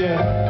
Yeah.